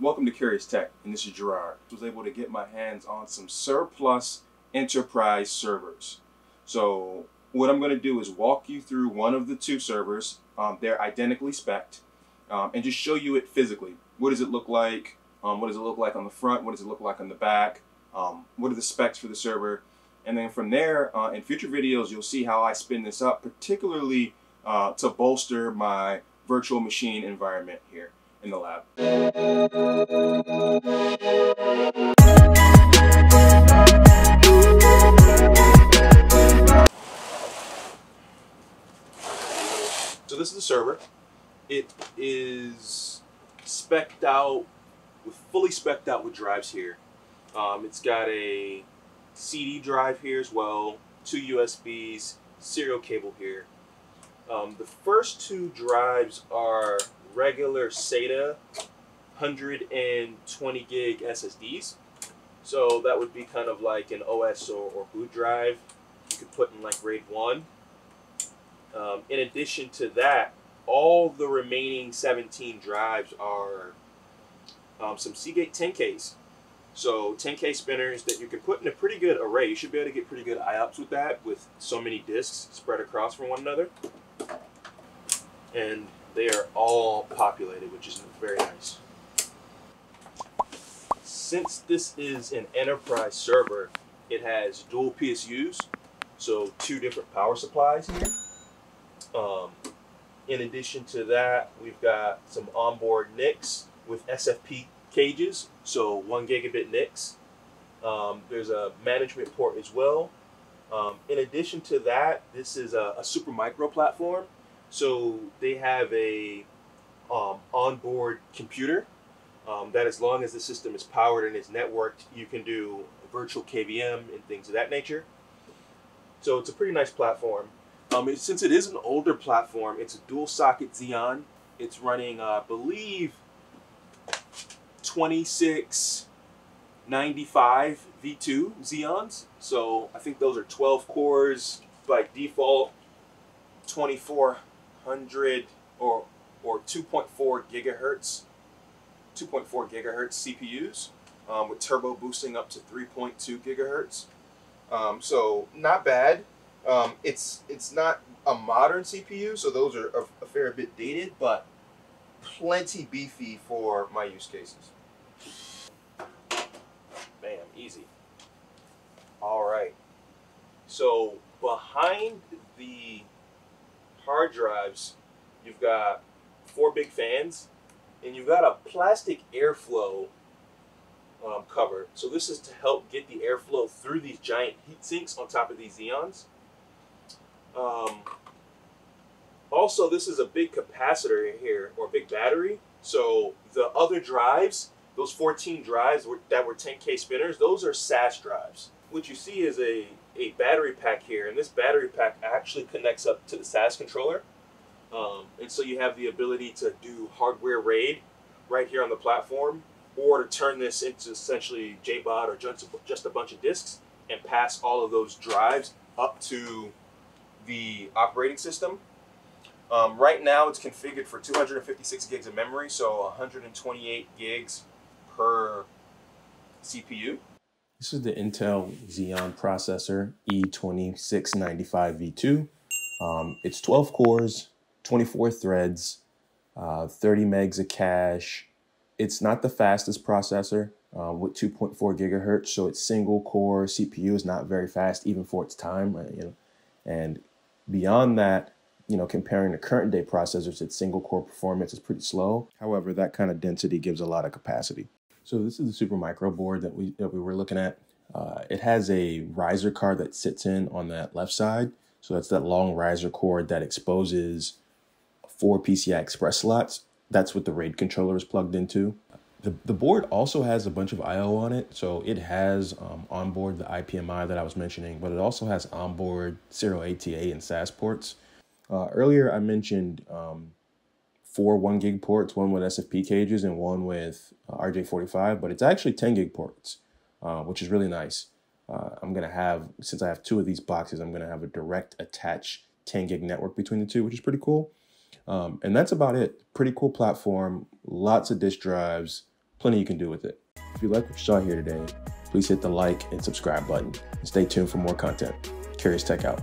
Welcome to Curious Tech, and this is Gerard. I was able to get my hands on some Surplus Enterprise servers. So what I'm going to do is walk you through one of the two servers. Um, they're identically spec'd, um, and just show you it physically. What does it look like? Um, what does it look like on the front? What does it look like on the back? Um, what are the specs for the server? And then from there, uh, in future videos, you'll see how I spin this up, particularly uh, to bolster my virtual machine environment here in the lab. So this is the server. It is specced out with fully specced out with drives here. Um, it's got a CD drive here as well, two USBs, serial cable here. Um, the first two drives are regular SATA 120 gig SSDs. So that would be kind of like an OS or, or boot drive you could put in like RAID 1. Um, in addition to that, all the remaining 17 drives are um, some Seagate 10Ks. So 10K spinners that you can put in a pretty good array. You should be able to get pretty good IOPS with that with so many disks spread across from one another. And they are all populated, which is very nice. Since this is an enterprise server, it has dual PSUs, so two different power supplies here. Um, in addition to that, we've got some onboard NICs with SFP cages, so one gigabit NICs. Um, there's a management port as well. Um, in addition to that, this is a, a Supermicro platform. So they have a um, onboard computer um, that as long as the system is powered and is networked, you can do virtual KVM and things of that nature. So it's a pretty nice platform. Um, it, since it is an older platform, it's a dual socket Xeon. It's running, uh, I believe, 2695 V2 Xeons. So I think those are 12 cores by default, 2400 or or 2.4 gigahertz, 2.4 gigahertz CPUs um, with turbo boosting up to 3.2 gigahertz. Um, so not bad. Um, it's it's not a modern CPU, so those are a, a fair bit dated, but plenty beefy for my use cases. Bam, easy. All right. So behind the hard drives, you've got four big fans, and you've got a plastic airflow um, cover. So this is to help get the airflow through these giant heat sinks on top of these Xeons. Um, also, this is a big capacitor in here, or big battery. So the other drives, those 14 drives that were 10K spinners, those are SAS drives. What you see is a, a battery pack here, and this battery pack actually connects up to the SAS controller. Um, and so you have the ability to do hardware RAID right here on the platform, or to turn this into essentially JBOD or just just a bunch of disks and pass all of those drives up to the operating system. Um, right now it's configured for 256 gigs of memory, so 128 gigs per CPU. This is the Intel Xeon processor E2695V2. Um, it's 12 cores, 24 threads, uh, 30 megs of cache. It's not the fastest processor uh, with 2.4 gigahertz, so its single core CPU is not very fast even for its time. Uh, you know, and beyond that, you know, comparing the current day processors, its single core performance is pretty slow. However, that kind of density gives a lot of capacity. So this is the Supermicro board that we that we were looking at. Uh, it has a riser card that sits in on that left side. So that's that long riser cord that exposes four PCI Express slots. That's what the RAID controller is plugged into. The, the board also has a bunch of I/O on it, so it has um, onboard the IPMI that I was mentioning, but it also has onboard serial ATA and SAS ports. Uh, earlier, I mentioned um, four one gig ports, one with SFP cages and one with uh, RJ45, but it's actually 10 gig ports, uh, which is really nice. Uh, I'm gonna have since I have two of these boxes, I'm gonna have a direct attached 10 gig network between the two, which is pretty cool. Um, and that's about it. Pretty cool platform, lots of disk drives, plenty you can do with it. If you like what you saw here today, please hit the like and subscribe button and stay tuned for more content. Curious Tech out.